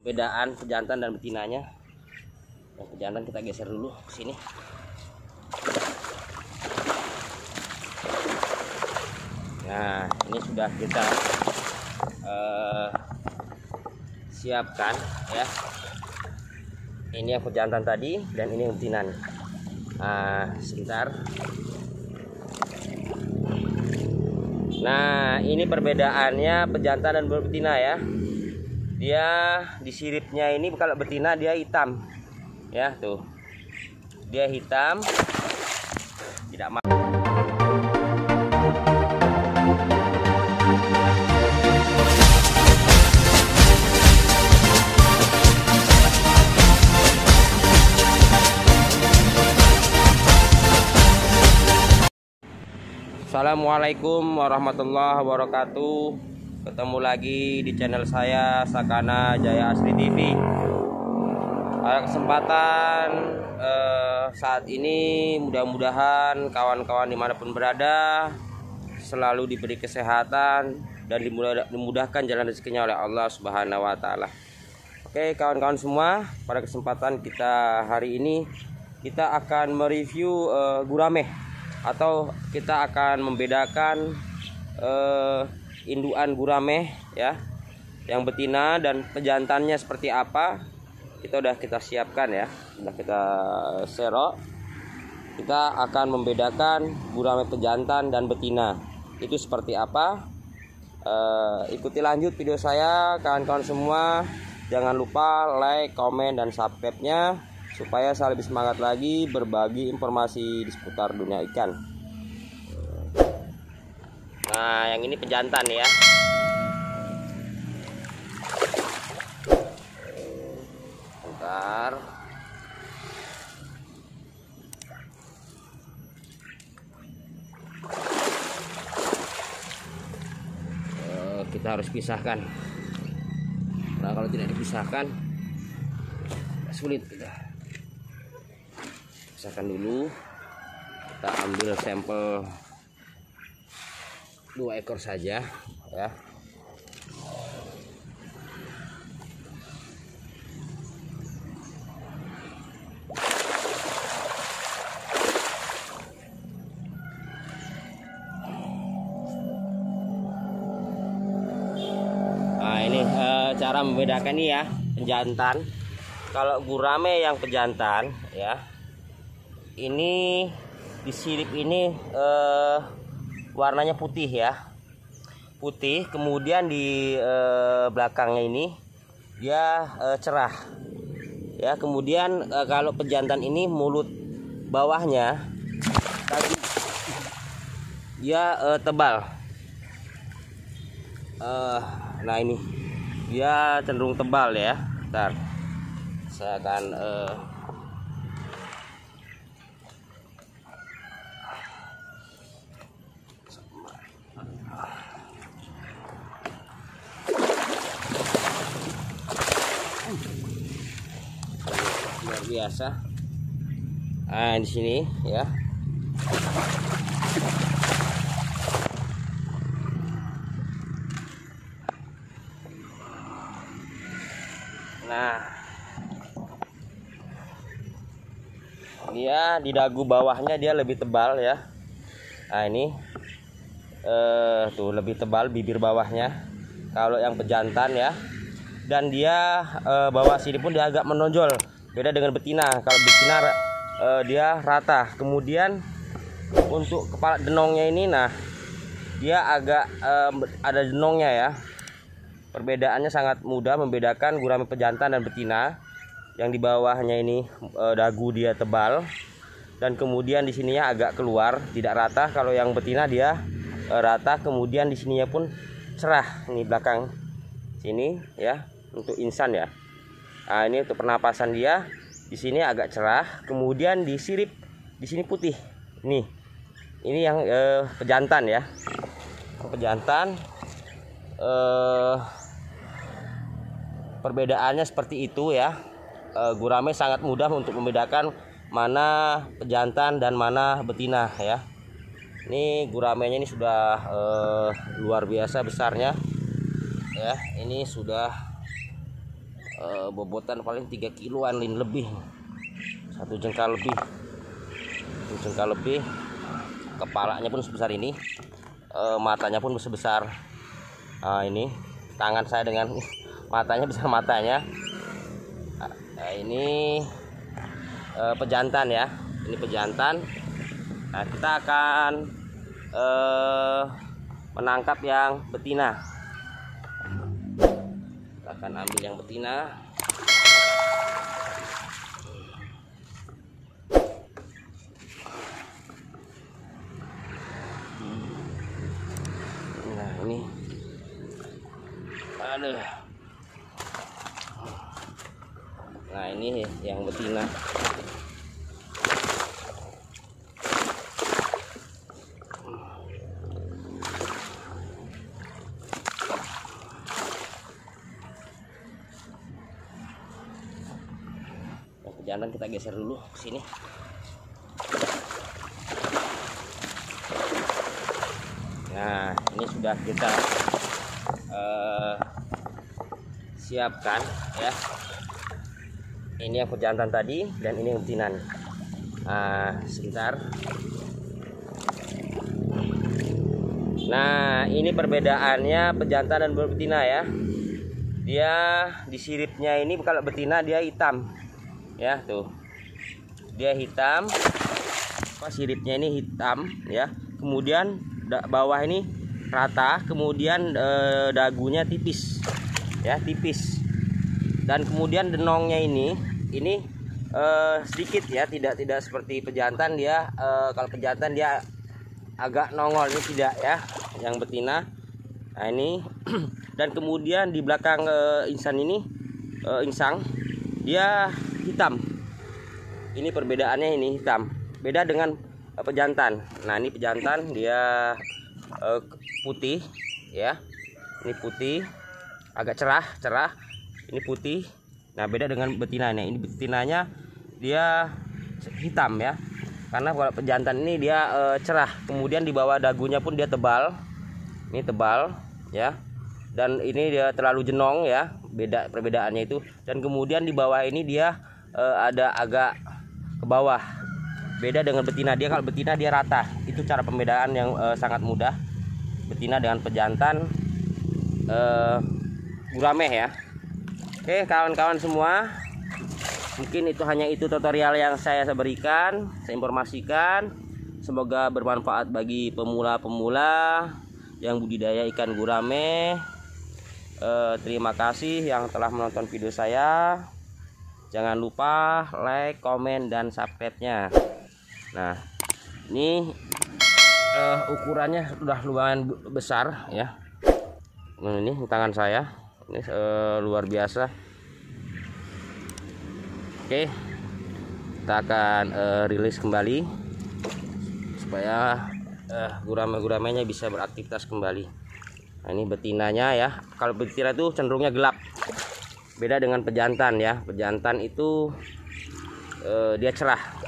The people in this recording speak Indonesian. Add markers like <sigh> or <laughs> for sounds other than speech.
Bedaan pejantan dan betinanya. Yang pejantan kita geser dulu ke sini. Nah, ini sudah kita eh, siapkan ya. Ini yang pejantan tadi dan ini yang betinan. Nah, sebentar. Nah, ini perbedaannya pejantan dan betina ya. Dia di siripnya ini kalau betina dia hitam. Ya, tuh. Dia hitam. Tidak ma- Assalamualaikum warahmatullahi wabarakatuh Ketemu lagi di channel saya Sakana Jaya Asri TV Pada kesempatan eh, saat ini mudah-mudahan kawan-kawan di mana pun berada Selalu diberi kesehatan dan dimudah- dimudahkan jalan rezekinya oleh Allah Subhanahu wa Ta'ala. Oke, kawan-kawan semua, pada kesempatan kita hari ini kita akan mereview eh, gurame atau kita akan membedakan eh, induan gurame ya, yang betina dan pejantannya seperti apa. Kita udah kita siapkan ya, sudah kita serok. Kita akan membedakan gurame pejantan dan betina. Itu seperti apa? Eh, ikuti lanjut video saya kawan-kawan semua jangan lupa like komen dan subscribe-nya supaya saya lebih semangat lagi berbagi informasi di seputar dunia ikan yang ini pejantan ya. Bentar. Eh, kita harus pisahkan. Nah kalau tidak dipisahkan sulit kita. Pisahkan dulu. Kita ambil sampel dua ekor saja ya Nah ini eh, cara membedakan ini ya pejantan. Kalau gurame yang pejantan ya, ini di sirip ini eh, warnanya putih ya, putih. Kemudian di eh, belakangnya ini dia eh, cerah. Ya kemudian eh, kalau pejantan ini mulut bawahnya tadi dia eh, tebal. Eh, nah ini dia cenderung tebal ya ntar saya akan eh, luar biasa nah di sini ya Nah, dia di dagu bawahnya dia lebih tebal ya. Nah ini eh, tuh lebih tebal bibir bawahnya. Kalau yang pejantan ya, dan dia eh, bawah sini pun dia agak menonjol. Beda dengan betina. Kalau betina eh, dia rata. Kemudian untuk kepala denongnya ini, nah dia agak eh, ada denongnya ya. Perbedaannya sangat mudah membedakan gurame pejantan dan betina. Yang di bawahnya ini e, dagu dia tebal dan kemudian di sininya agak keluar, tidak rata. Kalau yang betina dia e, rata, kemudian di sininya pun cerah. Ini belakang sini ya untuk insan ya. Nah, ini untuk pernapasan dia di sini agak cerah, kemudian di sirip di sini putih. Nih. Ini yang e, pejantan ya. Pejantan eh perbedaannya seperti itu ya Eh, gurame sangat mudah untuk membedakan mana pejantan dan mana betina ya ini guramenya ini sudah eh, luar biasa besarnya ya ini sudah uh, bobotan paling 3 kiloan lin lebih. Satu jengkal lebih. Satu jengkal lebih. Kepalanya pun sebesar ini. Uh, matanya pun sebesar uh, ini. Tangan saya dengan <laughs> matanya besar matanya. Uh, ini uh, pejantan ya. Ini pejantan. Nah kita akan uh, menangkap yang betina kita akan ambil yang betina. Nah ini. Aduh. Nah ini yang betina jangan kita geser dulu ke sini. Nah ini sudah kita uh, siapkan ya. Ini yang pejantan tadi dan ini yang betinan nah sebentar. Nah ini perbedaannya pejantan dan betina ya. Dia di siripnya ini kalau betina dia hitam ya tuh. Dia hitam. Pas siripnya ini hitam ya. Kemudian bawah ini rata kemudian e, dagunya tipis ya tipis. Dan kemudian denongnya ini ini e, sedikit ya. Tidak tidak seperti pejantan dia e, kalau pejantan dia agak nongol ini tidak ya yang betina. Nah ini. <clears throat> Dan kemudian di belakang e, insan ini e, insang dia hitam. Ini perbedaannya ini hitam. Beda dengan uh, pejantan. Nah ini pejantan dia uh, putih ya. Ini putih agak cerah cerah. Ini putih. Nah beda dengan betinanya. Ini betinanya dia hitam ya. Karena kalau pejantan ini dia uh, cerah. Kemudian di bawah dagunya pun dia tebal. Ini tebal ya. Dan ini dia terlalu jenong ya. Beda perbedaannya itu. Dan kemudian di bawah ini dia uh, ada agak ke bawah. Beda dengan betina. Dia kalau betina dia rata. Itu cara pembedaan yang uh, sangat mudah. Betina dengan pejantan. Uh, gurameh ya. Oke kawan-kawan semua. Mungkin itu hanya itu tutorial yang saya berikan saya informasikan. Semoga bermanfaat bagi pemula-pemula yang budidaya ikan gurame. Eh, terima kasih yang telah menonton video saya jangan lupa like komen dan subscribe-nya. Nah ini uh, ukurannya sudah lumayan besar ya. Nah, ini tangan saya. Ini uh, luar biasa. Oke kita akan uh, rilis kembali supaya uh, gurame-guramenya bisa beraktivitas kembali. Nah ini betinanya ya. Kalau betina itu cenderungnya gelap beda dengan pejantan ya. Pejantan itu eh, dia cerah